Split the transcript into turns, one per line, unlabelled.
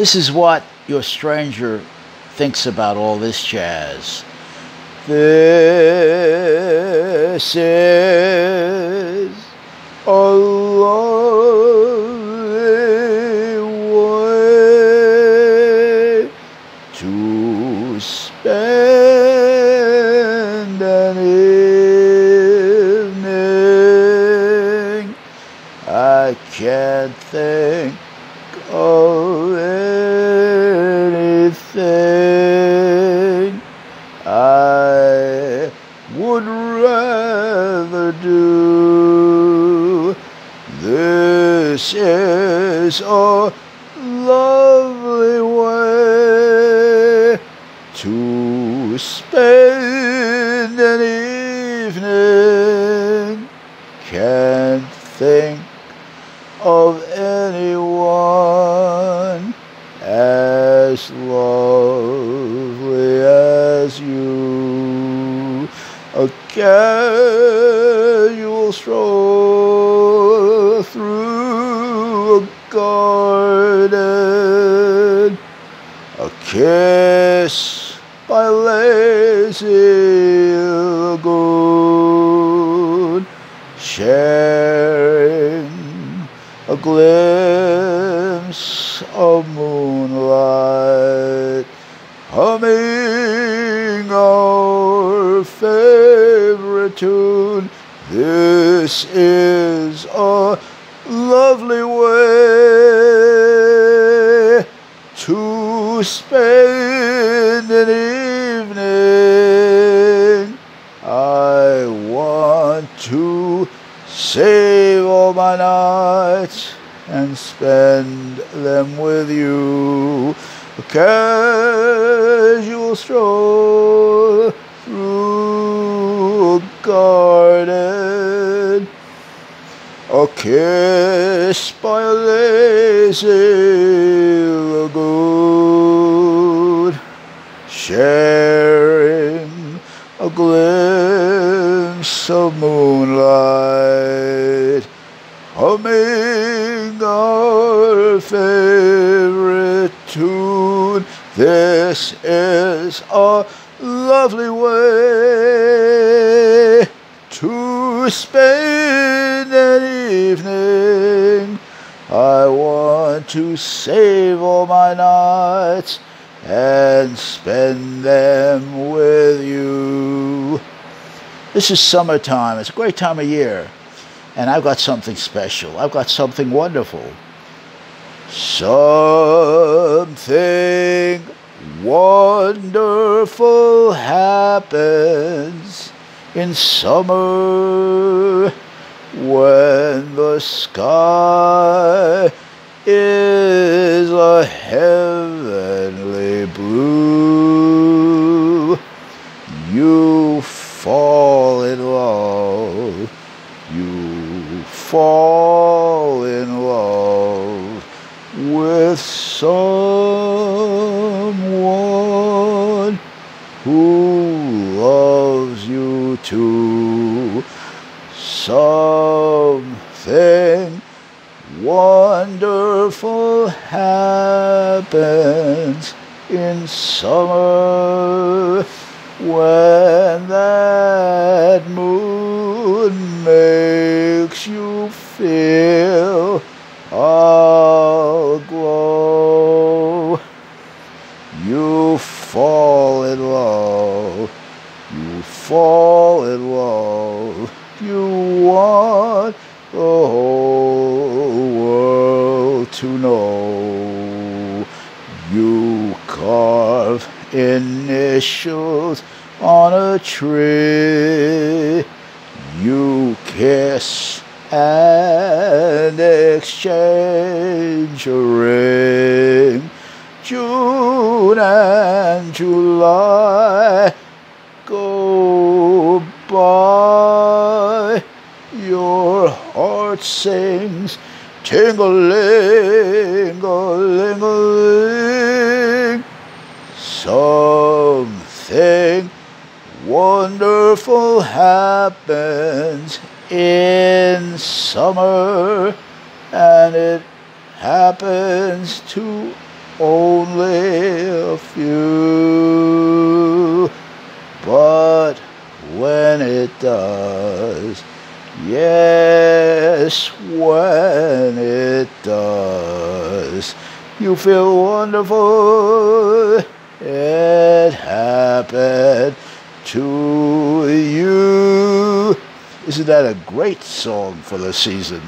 This is what your stranger thinks about all this jazz. This is a lovely way to spend an evening. I can't think This is a lovely way to spend an evening. Can't think of anyone as lovely as you. A casual stroll garden, a kiss by lazy lagoon, sharing a glimpse of moonlight, humming our favorite tune. This is to spend an evening. I want to save all my nights and spend them with you. A casual stroll through a garden, a kiss by a lazy moonlight, humming our favorite tune. This is a lovely way to spend an evening. I want to save all my nights and spend them with you. This is summertime. It's a great time of year. And I've got something special. I've got something wonderful. Something wonderful happens in summer when the sky is a blue. You fall in love. Fall in love with someone who loves you too. Something wonderful happens in summer when that moon you feel all glow. You fall in love. You fall in love. You want the whole world to know. You carve initials on a tree. You kiss and exchange a ring. June and July go by. Your heart sings ting-a-ling-a-ling-a-ling. Something wonderful happens in summer, and it happens to only a few. But when it does, yes, when it does, you feel wonderful. It happened to you. Isn't that a great song for the season?